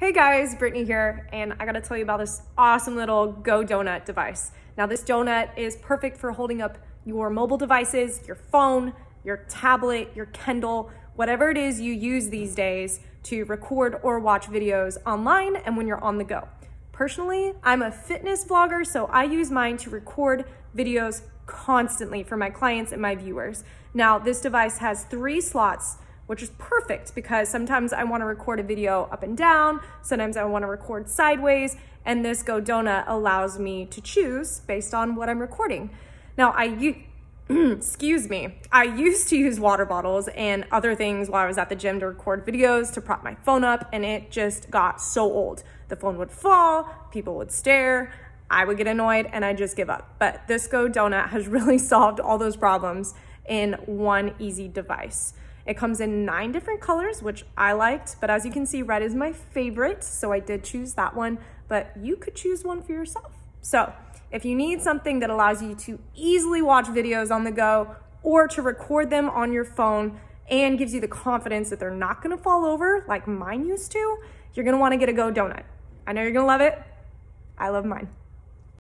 Hey guys, Brittany here, and I gotta tell you about this awesome little GoDonut device. Now this donut is perfect for holding up your mobile devices, your phone, your tablet, your Kindle, whatever it is you use these days to record or watch videos online and when you're on the go. Personally, I'm a fitness vlogger, so I use mine to record videos constantly for my clients and my viewers. Now, this device has three slots which is perfect because sometimes I wanna record a video up and down, sometimes I wanna record sideways, and this GoDonut allows me to choose based on what I'm recording. Now, I excuse me, I used to use water bottles and other things while I was at the gym to record videos to prop my phone up, and it just got so old. The phone would fall, people would stare, I would get annoyed, and I just give up. But this GoDonut has really solved all those problems in one easy device. It comes in nine different colors, which I liked, but as you can see, red is my favorite, so I did choose that one, but you could choose one for yourself. So if you need something that allows you to easily watch videos on the go or to record them on your phone and gives you the confidence that they're not gonna fall over like mine used to, you're gonna wanna get a GoDonut. I know you're gonna love it. I love mine.